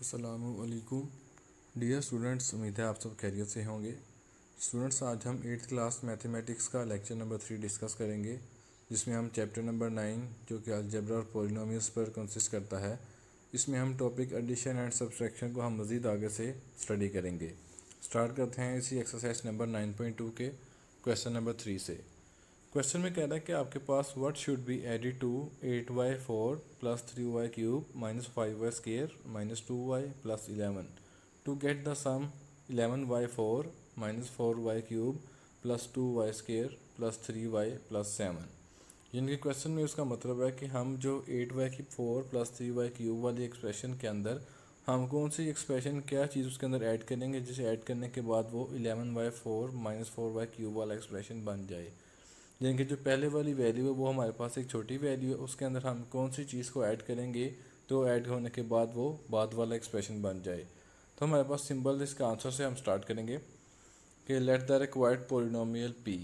असलकुम dear students उम्मीद है आप सब खैरियत से होंगे। स्टूडेंट्स आज हम एट्थ क्लास मैथमेटिक्स का लेक्चर नंबर थ्री डिस्कस करेंगे, जिसमें हम चैप्टर नंबर नाइन जो कि अलजबरा और पोलिनोमियल्स पर कंसिस्ट करता है, इसमें हम टॉपिक एडिशन एंड सब्सट्रैक्शन को हम मज़ीद आगे से स्टडी करेंगे। स्टार्ट करते हैं इसी exercise number nine point two के क्वेश्चन नंबर थ्री से। क्वेश्चन में कह रहा है कि आपके पास what should be added to eight y four plus three y cube minus five y square minus two y plus eleven to get the sum eleven y four minus four y cube plus two y square plus three y plus seven यानी कि question में उसका मतलब है कि हम जो eight Y की four plus three y cube वाली एक्सप्रेशन के अंदर हम कौन सी एक्सप्रेशन क्या चीज़ उसके अंदर ऐड करेंगे, जिसे ऐड करने के बाद वो eleven y four minus four y cube वाला एक्सप्रेशन बन जाए? यानी कि जो पहले वाली वैल्यू है, वो हमारे पास एक छोटी वैल्यू है, उसके अंदर हम कौन सी चीज़ को ऐड करेंगे तो ऐड होने के बाद वो बाद वाला एक्सप्रेशन बन जाए। तो हमारे पास सिंबल इसका आंसर से हम स्टार्ट करेंगे कि let the required polynomial p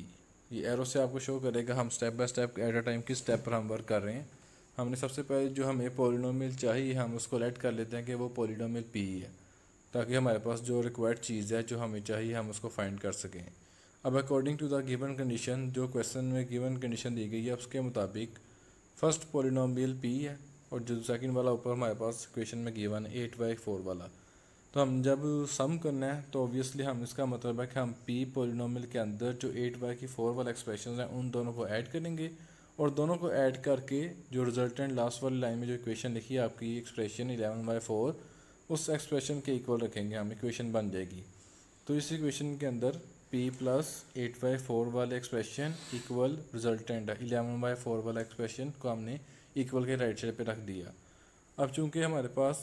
ये एरो से आपको शो करेगा हम step by step at a time किस स्टेप पर हम वर्क कर रहे हैं। हमने सबसे पहले जो हमें पोलिनोमियल चाहिए, हम उसको लेट कर लेते हैं कि वो पोलिनोमियल पी है ताकि हमारे पास जो रिक्वायर्ड चीज़ है, जो हमें चाहिए, हम उसको फाइंड कर सकें। अब according to the given condition जो क्वेश्चन में गिवन कंडीशन दी गई है, उसके मुताबिक फ़र्स्ट पोलिनोमियल पी है और जो सेकंड वाला ऊपर हमारे पास क्वेश्चन में गिवन एट बाई फोर वाला। तो हम जब सम करना है तो ऑब्वियसली हम इसका मतलब है कि हम पी पोलिनोमियल के अंदर जो एट बाई की फोर वाला एक्सप्रेशन है, उन दोनों को ऐड करेंगे और दोनों को ऐड करके जो रिजल्टेंट लास्ट वाली लाइन में जो इक्वेशन लिखी है, आपकी एक्सप्रेशन इलेवन बाई फोर उस एक्सप्रेशन के इक्वल रखेंगे, हम इक्वेशन बन जाएगी। तो इस इक्वेशन के अंदर p plus eight by four वाले एक्सप्रेशन इक्वल रिजल्टेंट है। इलेवन बाई फोर वाला एक्सप्रेशन को हमने इक्वल के राइट साइड पे रख दिया। अब चूँकि हमारे पास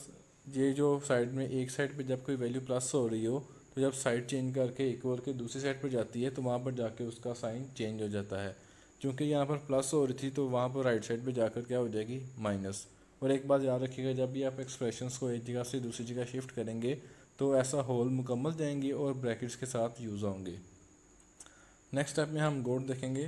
ये जो साइड में एक साइड पे जब कोई वैल्यू प्लस हो रही हो तो जब साइड चेंज करके इक्वल के दूसरी साइड पर जाती है तो वहाँ पर जाके उसका साइन चेंज हो जाता है। चूँकि यहाँ पर प्लस हो रही थी तो वहाँ पर राइट साइड पर जाकर क्या हो जाएगी? माइनस और एक बात याद रखिएगा, जब भी आप एक्सप्रेशंस को एक जगह से दूसरी जगह शिफ्ट करेंगे तो ऐसा होल मुकम्मल जाएँगे और ब्रैकेट्स के साथ यूज़ होंगे। नेक्स्ट स्टेप में हम गोड देखेंगे।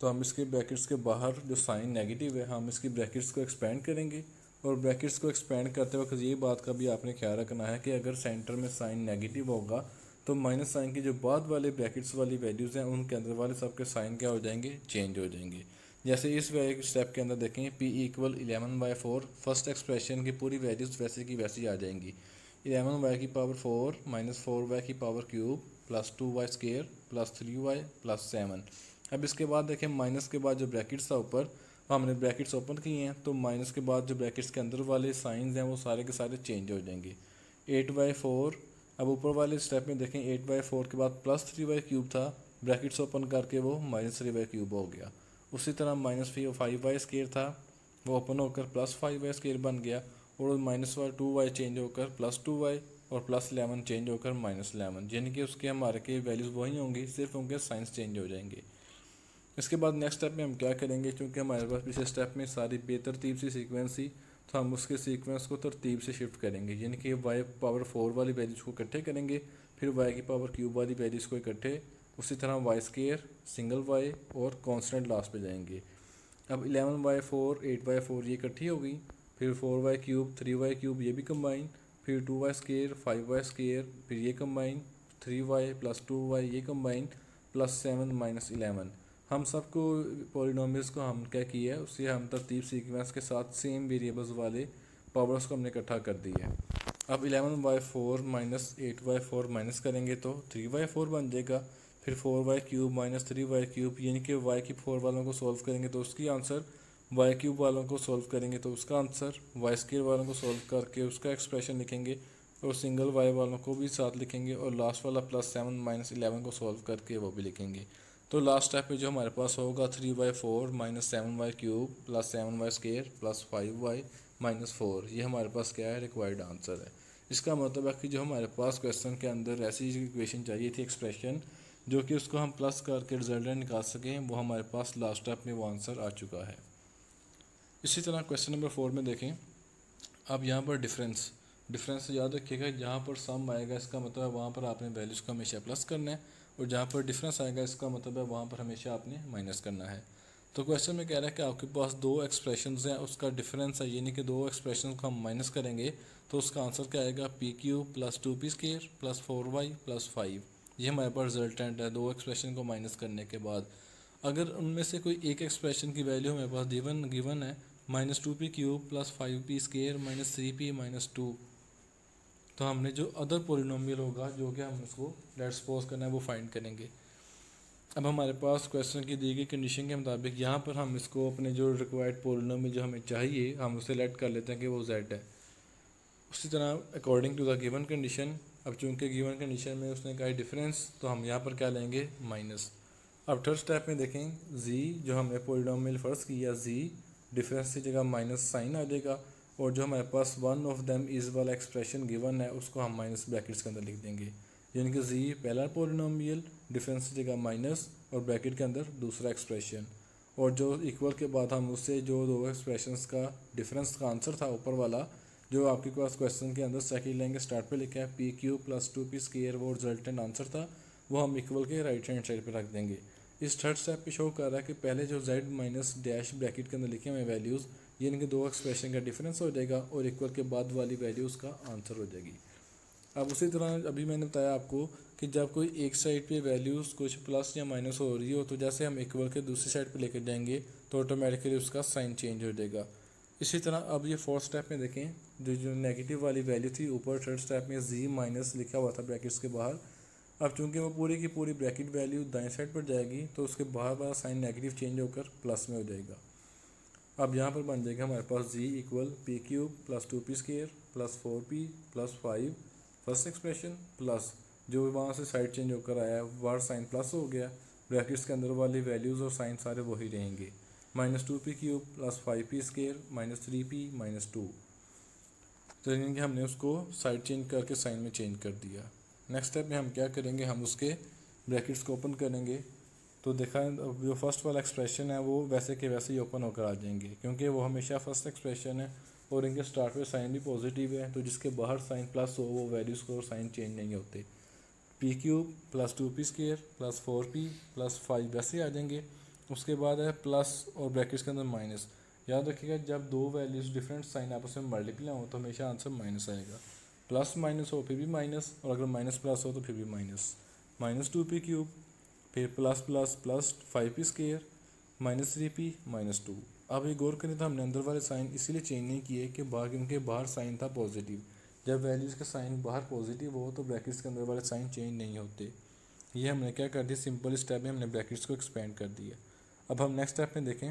तो हम इसके ब्रैकेट्स के बाहर जो साइन नेगेटिव है, हम इसकी ब्रैकेट्स को एक्सपेंड करेंगे और ब्रैकेट्स को एक्सपेंड करते वक्त ये बात का भी आपने ख्याल रखना है कि अगर सेंटर में साइन नेगेटिव होगा तो माइनस साइन की जो बाद वाले ब्रैकेट्स वाली वैल्यूज़ हैं, उनके अंदर वाले सबके साइन क्या हो जाएँगे? चेंज हो जाएँगे। जैसे इस स्टेप के अंदर देखें p equal eleven by four first expression की पूरी वैल्यूज़ वैसे की वैसी आ जाएँगी। इलेवन वाई की power four, minus four y की power cube, plus two y square, plus three y, plus seven. अब इसके बाद देखें, माइनस के बाद जो ब्रैकेट्स था ऊपर हमने ब्रैकेट्स ओपन किए हैं तो माइनस के बाद जो ब्रैकेट्स के अंदर वाले साइंस हैं, वो सारे के सारे चेंज हो जाएँगे। एट बाई फोर, अब ऊपर वाले स्टेप में देखें, एट बाई फोर के बाद प्लस थ्री वाई क्यूब था, ब्रैकेट्स ओपन करके वो माइनस थ्री बाई क्यूब हो गया। उसी तरह माइनस फाइव वाई स्केयर था, वो ओपन होकर प्लस फाइव वाई स्केयर बन गया। और minus y two y change होकर प्लस टू वाई और प्लस इलेवन चेंज होकर माइनस इलेवन यानी कि उसके हमारे के वैल्यूज़ वही होंगी, सिर्फ़ उनके साइंस चेंज हो जाएँगे। इसके बाद नेक्स्ट स्टेप में हम क्या करेंगे? क्योंकि हमारे पास पिछले स्टेप में सारी बेतरतीब सी सीक्वेंस थी तो हम उसके सीक्वेंस को तरतीब से शिफ्ट करेंगे। यानी कि वाई पावर फोर वाली वैल्यूज़ को इकट्ठे करेंगे, फिर वाई की पावर क्यूब वाली वैल्यूज़ को इकट्ठे, उसी तरह वाई स्केयर सिंगल वाई और कॉन्सटेंट लास्ट पे जाएँगे। अब eleven y four eight y four ये इकट्ठी हो गई फिर four y cube, three y cube, ये भी कंबाइन फिर two y square five y square फिर ये combine three y plus two y, ये combine plus seven minus eleven हम सबको पोलिनोमियल्स को हम क्या किया है, उससे हम तरतीब सीक्वेंस के साथ सेम वेरिएबल्स वाले पावर्स को हमने इकट्ठा कर दिया है। अब eleven by four minus eight by four minus करेंगे तो थ्री बाई फोर बन जाएगा। फिर four y cube minus three y cube यानी कि वाई की फोर वालों को सॉल्व करेंगे तो उसकी आंसर वाई क्यूब वालों को सॉल्व करेंगे तो उसका आंसर वाई स्केयर वालों को सॉल्व करके उसका एक्सप्रेशन लिखेंगे और सिंगल वाई वालों को भी साथ लिखेंगे और लास्ट वाला प्लस सेवन माइनस इलेवन को सॉल्व करके वो भी लिखेंगे। तो लास्ट स्टेप में जो हमारे पास होगा three y four minus seven y cube plus seven y square plus five y minus four ये हमारे पास क्या है? रिक्वायर्ड आंसर है। इसका मतलब है कि जो हमारे पास क्वेश्चन के अंदर ऐसी इक्वेशन चाहिए थी एक्सप्रेशन जो कि उसको हम प्लस करके रिज़ल्ट निकाल सकें, वो हमारे पास लास्ट स्टेप में वो आंसर आ चुका है। इसी तरह क्वेश्चन नंबर फोर में देखें। अब यहाँ पर डिफरेंस डिफरेंस याद रखिएगा, जहाँ पर सम आएगा, इसका मतलब वहाँ पर आपने वैल्यूज़ को हमेशा प्लस करना है और जहाँ पर डिफरेंस आएगा, इसका मतलब है वहाँ पर हमेशा आपने माइनस करना है। तो क्वेश्चन में कह रहा है कि आपके पास दो एक्सप्रेशन हैं, उसका डिफरेंस है, यानी कि दो एक्सप्रेशन को हम माइनस करेंगे तो उसका आंसर क्या आएगा? P q plus two p square plus four y plus five ये हमारे पास रिजल्टेंट है, दो एक्सप्रेशन को माइनस करने के बाद। अगर उनमें से कोई एक एक्सप्रेशन की वैल्यू हमारे पास गिवन गिवन है minus two p cube plus five p square minus three p minus two. तो हमने जो अदर पोलिनोमियल होगा, जो कि हम उसको लेट सपोज़ करना है, वो फाइंड करेंगे। अब हमारे पास क्वेश्चन की दी गई कंडीशन के मुताबिक यहाँ पर हम इसको अपने जो रिक्वायर्ड पोलिनोमियल जो हमें चाहिए, हम उसे लेट कर लेते हैं कि वो जेड है। उसी तरह according to the given condition अब चूँकि गिवन कंडीशन में उसने कहा डिफरेंस तो हम यहाँ पर क्या लेंगे? माइनस अब थर्ड स्टेप में देखें जी जो हमने पोलिनोमियल फ़र्स्ट किया जी डिफरेंस की जगह माइनस साइन आ जाएगा और जो हमारे पास वन ऑफ़ देम इज़ वाला एक्सप्रेशन गिवन है, उसको हम माइनस ब्रैकेट्स के अंदर लिख देंगे। यानी कि जी पहला पोलिनोमियल डिफरेंस की जगह माइनस और ब्रैकेट के अंदर दूसरा एक्सप्रेशन और जो इक्वल के बाद हम उससे जो दो एक्सप्रेशन का डिफरेंस का आंसर था ऊपर वाला, जो आपके पास क्वेश्चन के अंदर सेकेंड के स्टार्ट पे लिखा है p q plus two p square वो रिजल्टेंट आंसर था, वो हम इक्वल के राइट हैंड साइड पे रख देंगे। इस थर्ड स्टेप पे शो कर रहा है कि पहले जो जेड माइनस डैश ब्रैकेट के अंदर लिखे हुए वैल्यूज़ ये इनके दो एक्सप्रेशन का डिफरेंस हो जाएगा और इक्वल के बाद वाली वैल्यू उसका आंसर हो जाएगी। अब उसी तरह अभी मैंने बताया आपको कि जब कोई एक साइड पे वैल्यूज़ कुछ प्लस या माइनस हो रही हो तो जैसे हम इक्वल के दूसरी साइड पे लेकर जाएँगे तो ऑटोमेटिकली उसका साइन चेंज हो जाएगा। इसी तरह अब ये फोर्थ स्टेप में देखें, जो जो नेगेटिव वाली वैल्यू थी, ऊपर थर्ड स्टेप में जी माइनस लिखा हुआ था ब्रैकेट्स के बाहर अब चूँकि वो पूरी की पूरी ब्रैकेट वैल्यू दाएँ साइड पर जाएगी तो उसके बाहर बार साइन नेगेटिव चेंज होकर प्लस में हो जाएगा। अब यहाँ पर बन जाएगा हमारे पास g equal p cube plus two p square plus four p plus five first expression plus जो वहाँ से साइड चेंज होकर आया है साइन प्लस हो गया। ब्रैकेट्स के अंदर वाली वैल्यूज़ और साइन सारे वही रहेंगे। Minus two p cube plus five p square minus three p minus two तो यानी कि हमने उसको साइड चेंज करके साइन में चेंज कर दिया। नेक्स्ट स्टेप में हम क्या करेंगे, हम उसके ब्रैकेट्स को ओपन करेंगे। तो देखा, जो फ़र्स्ट वाला एक्सप्रेशन है, वो वैसे के वैसे ही ओपन होकर आ जाएँगे, क्योंकि वो हमेशा फ़र्स्ट एक्सप्रेशन है और इनके स्टार्ट में साइन भी पॉजिटिव है तो जिसके बाहर साइन प्लस हो, वो वैल्यूज़ को साइन चेंज नहीं होते। P cube plus two p square plus four p plus five वैसे आ जाएँगे। उसके बाद है प्लस और ब्रैकेट्स के अंदर माइनस याद रखिएगा, जब दो वैल्यूज़ डिफरेंट साइन आपस में मल्टीप्लाई हो तो हमेशा आंसर माइनस आएगा। प्लस माइनस हो, फिर भी माइनस, और अगर माइनस प्लस हो तो फिर भी minus. Minus two p cube, फिर plus plus plus five p square minus three p, minus two. अब ये गौर करें तो हमने अंदर वाले साइन इसीलिए चेंज नहीं किए कि बाहर इनके बाहर साइन था पॉजिटिव। जब वैल्यूज़ का साइन बाहर पॉजिटिव हो तो ब्रैकेट्स के अंदर वाले साइन चेंज नहीं होते। ये हमने क्या कर दिया? सिंपल स्टेप में हमने ब्रैकेट्स को एक्सपेंड कर दिया। अब हम नेक्स्ट स्टेप में देखें।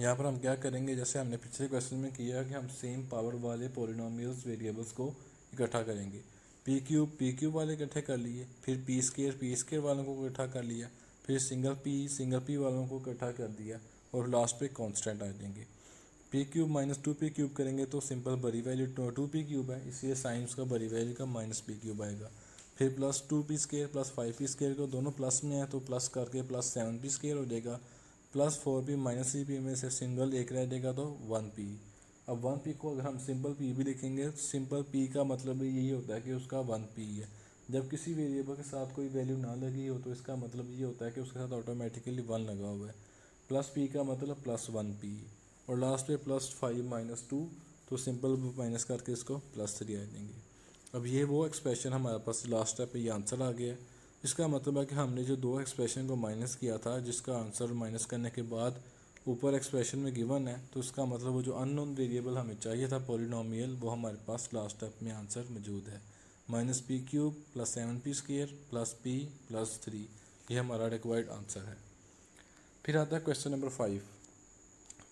यहाँ पर हम क्या करेंगे? जैसे हमने पिछले क्वेश्चन में किया कि हम सेम पावर वाले पोलिनोमियल्स वेरिएबल्स को इकट्ठा करेंगे। पी क्यूब पी क्यूब वाले इकट्ठे कर लिए, फिर पी स्केयर पी स्केयर वालों को इकट्ठा कर लिया, फिर सिंगल पी सिंगल पी वालों को इकट्ठा कर दिया और लास्ट पे कांस्टेंट आ जाएँगे। P cube minus two p cube करेंगे तो सिंपल बड़ी वैल्यू टू पी क्यूब है, इसलिए साइंस का बड़ी वैल्यू का माइनस पी क्यूब आएगा। फिर plus two p square plus five p square को दोनों प्लस में है तो प्लस करके प्लस सेवन पी स्केयर हो जाएगा। Plus four p minus three p में से सिंगल एक रह जाएगा तो वन पी अब वन पी को अगर हम सिंपल पी भी लिखेंगे सिंपल पी का मतलब यही होता है कि उसका वन पी है। जब किसी वेरिएबल के साथ कोई वैल्यू ना लगी हो तो इसका मतलब ये होता है कि उसके साथ ऑटोमेटिकली वन लगा हुआ है। प्लस पी का मतलब प्लस वन पी और लास्ट पे प्लस फाइव माइनस टू तो सिंपल माइनस करके इसको प्लस थ्री आ देंगे। अब ये वो एक्सप्रेशन हमारे पास लास्ट स्टेप पे ये आंसर आ गया। इसका मतलब है कि हमने जो दो एक्सप्रेशन को माइनस किया था, जिसका आंसर माइनस करने के बाद ऊपर एक्सप्रेशन में गिवन है तो उसका मतलब वो जो अननोन वेरिएबल हमें चाहिए था पोलिनोमियल वो हमारे पास लास्ट स्टेप में आंसर मौजूद है। Minus P cube plus seven P square plus P plus three ये हमारा रिक्वायर्ड आंसर है। फिर आता है क्वेश्चन नंबर फाइव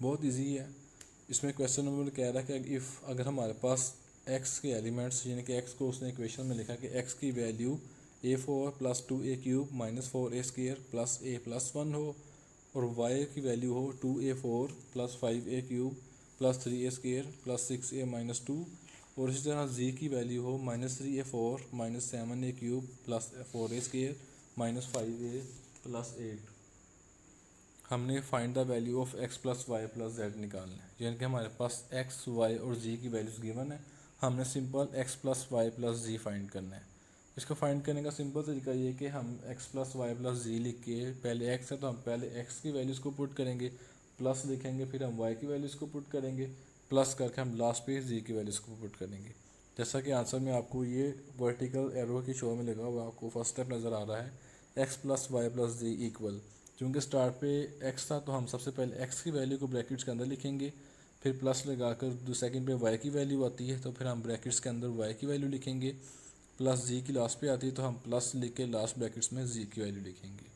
बहुत ईजी है। इसमें क्वेश्चन नंबर कह रहा है कि इफ़ अगर हमारे पास एक्स के एलिमेंट्स यानी कि एक्स को उसने इक्वेशन में लिखा कि एक्स की value A four plus two A cube minus four A square plus A plus one हो और वाई की वैल्यू हो two A four plus five A cube plus three A square plus six A minus two और इसी तरह जी की value हो minus three A four minus seven A cube plus four A square minus five A plus eight हमने find the value of X plus Y plus Z निकालना है। यानी कि हमारे पास एक्स वाई और जी की वैल्यूज़ गिवन है। हमने simple X plus Y plus Z find करना है। इसको फाइंड करने का सिंपल तरीका ये कि हम x plus Y plus Z लिख के पहले x है तो हम पहले x की वैल्यूज़ को पुट करेंगे प्लस लिखेंगे, फिर हम y की वैल्यूज़ को पुट करेंगे प्लस करके हम लास्ट पे जी की वैल्यूज़ को पुट करेंगे। जैसा कि आंसर में आपको ये वर्टिकल एरो की शो में लगा हुआ आपको फ़र्स्ट स्टेप नज़र आ रहा है X plus Y plus Z equal चूँकि स्टार्ट पे एक्स था तो हम सबसे पहले एक्स की वैल्यू को ब्रैकेट्स के अंदर लिखेंगे, फिर प्लस लगाकर सेकंड पे वाई की वैल्यू आती है तो फिर हम ब्रैकेट्स के अंदर वाई की वैल्यू लिखेंगे। प्लस जी की लास्ट पे आती है तो हम प्लस लिख के लास्ट ब्रैकेट्स में जी की वैल्यू लिखेंगे।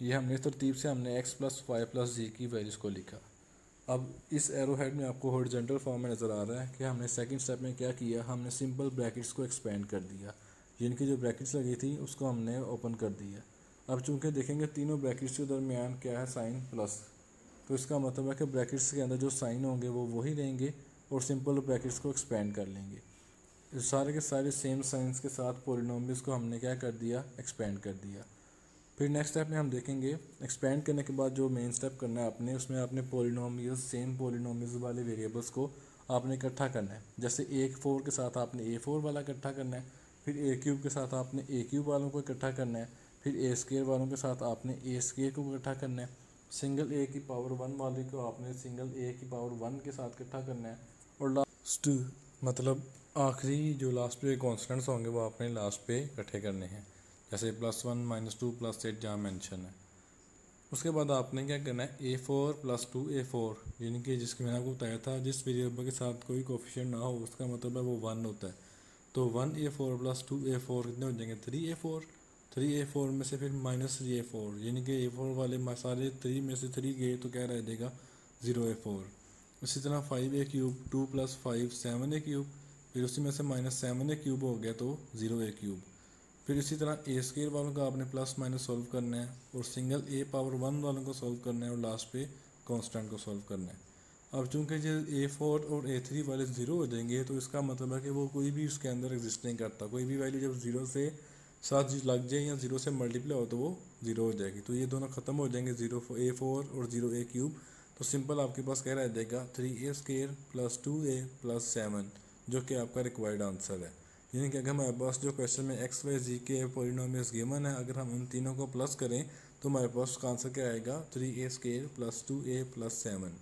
ये हमने इस तरतीब से हमने X plus Y plus Z की वैल्यूज़ को लिखा। अब इस एरो हेड में आपको हॉरिजेंटल फॉर्म में नज़र आ रहा है कि हमने सेकंड स्टेप में क्या किया, हमने सिंपल ब्रैकेट्स को एक्सपेंड कर दिया। जिनकी जो ब्रैकेट्स लगी थी, उसको हमने ओपन कर दिया। अब चूँकि देखेंगे तीनों ब्रैकेट्स के दरमियान क्या है साइन प्लस तो इसका मतलब है कि ब्रैकेट्स के अंदर जो साइन होंगे, वो वही रहेंगे और सिंपल ब्रैकेट्स को एक्सपेंड कर लेंगे। सारे के सारे सेम साइंस के साथ पोलिनोमियल्स को हमने क्या कर दिया? एक्सपेंड कर दिया। फिर नेक्स्ट स्टेप में हम देखेंगे एक्सपेंड करने के बाद जो मेन स्टेप करना है आपने, उसमें आपने पोलिनोमियल्स सेम पोलिनोमियल्स वाले वेरिएबल्स को आपने इकट्ठा करना है। जैसे ए फोर के साथ आपने ए फोर वाला इकट्ठा करना है, फिर ए क्यूब के साथ आपने ए क्यूब वालों को इकट्ठा करना है, फिर ए स्केयर वालों के साथ आपने ए स्केयर को इकट्ठा करना है। सिंगल ए की पावर वन वाले को आपने सिंगल ए की पावर वन के साथ इकट्ठा करना है। और लास्ट मतलब आखिरी जो लास्ट पे कॉन्सटेंट्स होंगे वो आपने लास्ट पे इकट्ठे करने हैं। जैसे plus one minus two plus eight जहाँ मैंशन है। उसके बाद आपने क्या करना है? A four plus two A four यानी कि जिसके मैंने आपको बताया था, जिस वेरिएबल के साथ कोई कोफिशियंट ना हो, उसका मतलब है वो वन होता है। तो one A four plus two A four कितने हो जाएँगे? Three A four three A four में से फिर माइनस थ्री ए फोर यानी कि ए फोर वाले सारे थ्री में से थ्री गए तो क्या रह जाएगा? ज़ीरो ए फोर इसी तरह five A cube two plus five seven A cube फिर उसी में से माइनस सेवन ए क्यूब हो गया तो ज़ीरो ए क्यूब फिर इसी तरह ए स्केयर वालों का आपने प्लस माइनस सॉल्व करना है और सिंगल ए पावर वन वालों को सॉल्व करना है और लास्ट पे कांस्टेंट को सॉल्व करना है. अब चूँकि जो ए फोर और ए थ्री वाले ज़ीरो हो जाएँगे तो इसका मतलब है कि वो कोई भी उसके अंदर एग्जिस्ट नहीं करता. कोई भी वैल्यू जब ज़ीरो से साथ लग जाए या ज़ीरो से मल्टीप्लाई हो तो वो ज़ीरो हो जाएगी. तो ये दोनों ख़त्म हो जाएँगे ज़ीरो ए फोर और ज़ीरो ए क्यूब तो सिंपल आपके पास क्या रह जाएगा three A square plus two A plus seven जो कि आपका रिक्वायर्ड आंसर है। यानी कि अगर हमारे पास जो क्वेश्चन में एक्स वाई जी के पोलिनोमियल्स गेमन है, अगर हम उन तीनों को प्लस करें तो हमारे पास का आंसर क्या आएगा? Three A square plus two A plus seven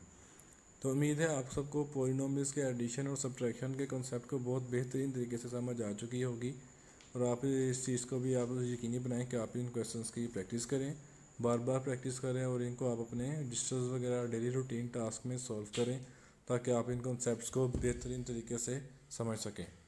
तो उम्मीद है आप सबको पोलिनोमियल्स के एडिशन और सब्ट्रैक्शन के कॉन्सेप्ट को बहुत बेहतरीन तरीके से समझ आ चुकी होगी। और आप इस चीज़ को भी आप यकीनी बनाएँ कि आप इन क्वेश्चन की प्रैक्टिस करें बार बार प्रैक्टिस करें और इनको आप अपने डिस्टर्स वगैरह डेली रूटीन टास्क में सॉल्व करें, ताकि आप इन कॉन्सेप्ट को बेहतरीन तरीके से समझ सकें